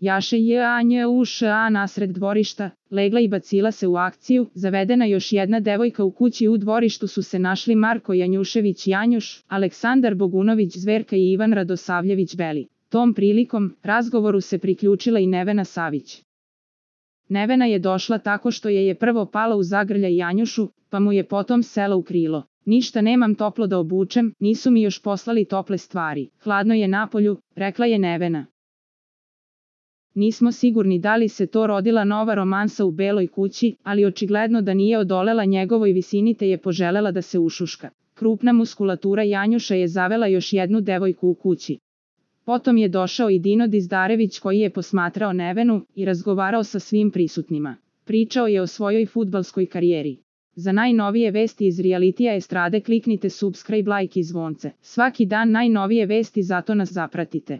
Jaše J.A.N.U.Š.A. nasred dvorišta, legla i bacila se u akciju, zavedena još jedna devojka u kući u dvorištu su se našli Marko Janjušević Janjuš, Aleksandar Bogunović Zverka i Ivan Radosavljević Beli. Tom prilikom, razgovoru se priključila i Nevena Savić. Nevena je došla tako što je je prvo pala u zagrlja Janjušu, pa mu je potom sela u krilo. Ništa nemam toplo da obučem, nisu mi još poslali tople stvari. Hladno je napolju, rekla je Nevena. Nismo sigurni da li se to rodila nova romansa u beloj kući, ali očigledno da nije odolela njegovoj visini te je poželela da se ušuška. Krupna muskulatura Janjuša je zavela još jednu devojku u kući. Potom je došao i Dino Dizdarević koji je posmatrao Nevenu i razgovarao sa svim prisutnima. Pričao je o svojoj futbalskoj karijeri. Za najnovije vesti iz realitija estrade kliknite subscribe like i zvonce. Svaki dan najnovije vesti zato nas zapratite.